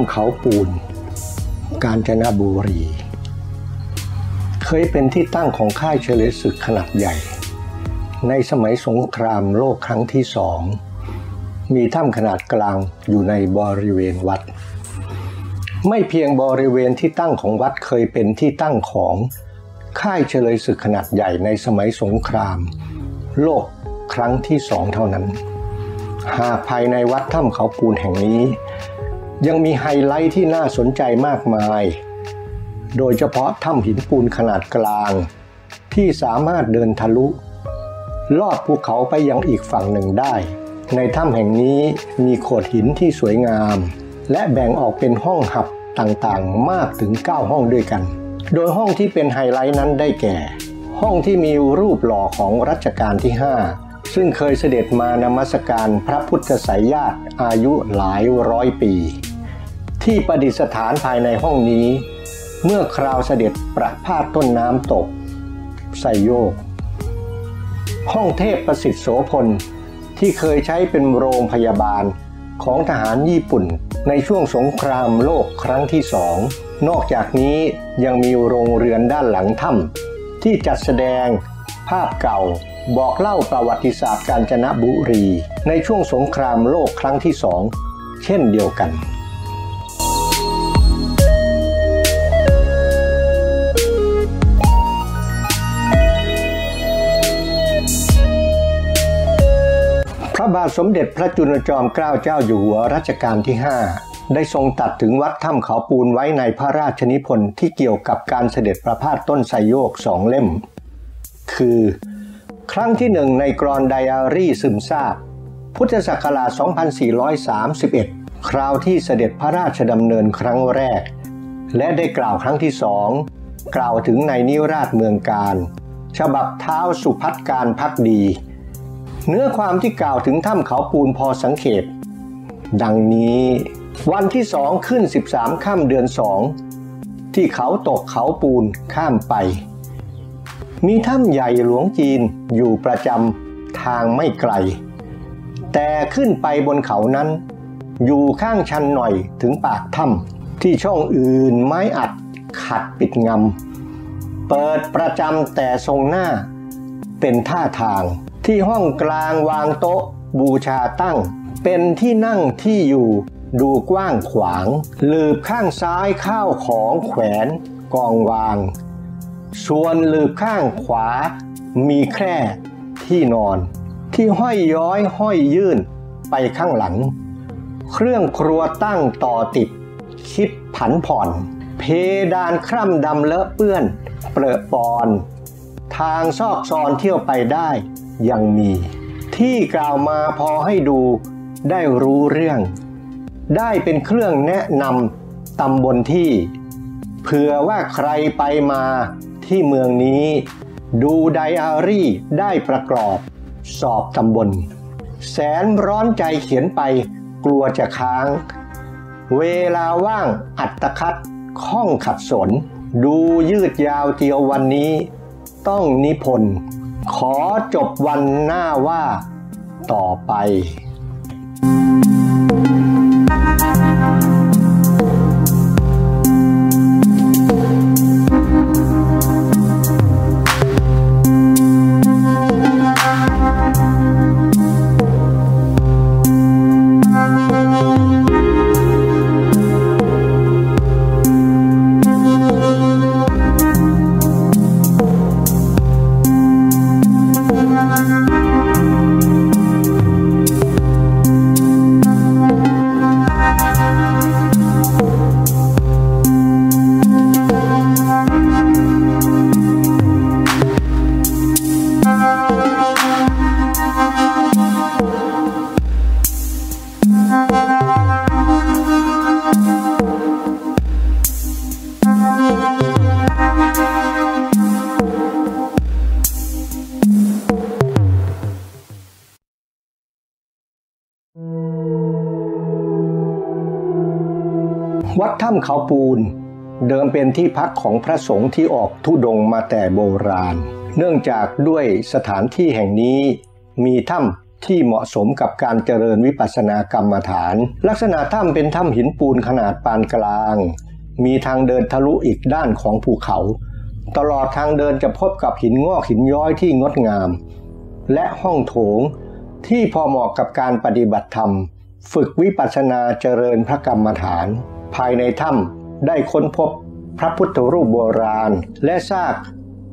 ถ้ำเขาปูน กาญจนบุรี เคยเป็นที่ตั้งของค่ายเฉลยศึกขนาดใหญ่ ในสมัยสงครามโลกครั้งที่สอง มีถ้ำขนาดกลางอยู่ในบริเวณวัด ไม่เพียงบริเวณที่ตั้งของวัดเคยเป็นที่ตั้งของค่ายเฉลยศึกขนาดใหญ่ในสมัยสงคราม โลกครั้งที่สองเท่านั้น หากภายในวัดถ้ำเขาปูนแห่งนี้ ยังมีไฮไลท์ที่น่าสนใจมากมาย โดยเฉพาะถ้ำหินปูนขนาดกลาง ที่สามารถเดินทะลุ ลอดภูเขาไปยังอีกฝั่งหนึ่งได้ ในถ้ำแห่งนี้มีโขดหินที่สวยงาม และแบ่งออกเป็นห้องหับต่างๆ มากถึง 9 ห้องด้วยกัน โดยห้องที่เป็นไฮไลท์นั้นได้แก่ ห้องที่มีรูปหล่อของรัชกาลที่ 5ซึ่งเคยเสด็จมานมัสการพระพุทธสายญาติอายุหลายร้อยปี ที่ประดิษฐานภายในห้องนี้ เมื่อคราวเสด็จประพาสต้นน้ำตกไซโยก ห้องเทพประสิทธิ์โสพลที่เคยใช้เป็นโรงพยาบาลของทหารญี่ปุ่นในช่วงสงครามโลกครั้งที่สอง นอกจากนี้ยังมีโรงเรือนด้านหลังถ้ำที่จัดแสดงภาพเก่าบอกเล่าประวัติศาสตร์กาญจนบุรี ในช่วงสงครามโลกครั้งที่สอง เช่นเดียวกัน ระบาทสมเด็จพระจุลจอมเกล้าเจ้าอยู่หัวรัชกาลที่ 5 ได้ทรงตัดถึงวัดถ้ำเขาปูนไว้ในพระราชนิพนธ์ที่เกี่ยวกับการเสด็จประพาสต้นไทรโยกสองเล่ม คือ ครั้งที่หนึ่งในกรอนไดอารี่ซึมซาบ พุทธศักราช 2431 คราวที่เสด็จพระราชดำเนินครั้งแรก และได้กล่าวครั้งที่สองกล่าวถึงในนิราชเมืองการ ฉบับเท้าสุพัฒการพักดี เนื้อความที่กล่าวถึงถ้ำเขาปูนพอสังเขปดังนี้วันที่สองขึ้น 13ค่ำเดือนสองที่เขาตกเขาปูนข้ามไป มีถ้ำใหญ่หลวงจีนอยู่ประจำทางไม่ไกล แต่ขึ้นไปบนเขานั้น อยู่ข้างชันหน่อยถึงปากถ้ำที่ช่องอื่นไม้อัดขัดปิดงำเปิดประจำแต่ทรงหน้าเป็นท่าทาง ที่ห้องกลางวางโต๊ะ บูชาตั้ง เป็นที่นั่งที่อยู่ดูกว้างขวาง ลืบข้างซ้ายข้าวของแขวนกองวาง ส่วนลืบข้างขวา มีแคร่ที่นอน ที่ห้อยย้อยห้อยยื่นไปข้างหลัง เครื่องครัวตั้งต่อติด คิดผันผ่อน เพดานคร่ำดำเลอะเปื้อน เปรอะปอน ทางซอกซอนเที่ยวไปได้ ยังมี ที่กล่าวมาพอให้ดูได้รู้เรื่อง ได้เป็นเครื่องแนะนำตำบลที่เผื่อว่าใครไปมาที่เมืองนี้ ดูไดอารี่ได้ประกอบ สอบตำบล แสนร้อนใจเขียนไปกลัวจะค้าง เวลาว่างอัตคัดข้องขัดสน ดูยืดยาวเตียววันนี้ ต้องนิพนธ์ ขอจบวันหน้าว่าต่อไป ถ้ำเขาปูน เดิมเป็นที่พักของพระสงฆ์ที่ออกทุดงมาแต่โบราณ เนื่องจากด้วยสถานที่แห่งนี้ มีถ้ำที่เหมาะสมกับการเจริญวิปัสสนากรรมฐาน ลักษณะถ้ำเป็นถ้ำหินปูนขนาดปานกลาง มีทางเดินทะลุอีกด้านของภูเขา ตลอดทางเดินจะพบกับหินงอกหินย้อยที่งดงาม และห้องโถงที่พอเหมาะกับการปฏิบัติธรรม ฝึกวิปัสสนาเจริญพระกรรมฐาน ภายในถ้ำได้ค้นพบพระพุทธรูปโบราณ และซาก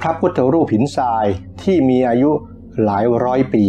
พระพุทธรูปหินทรายที่มีอายุหลายร้อยปี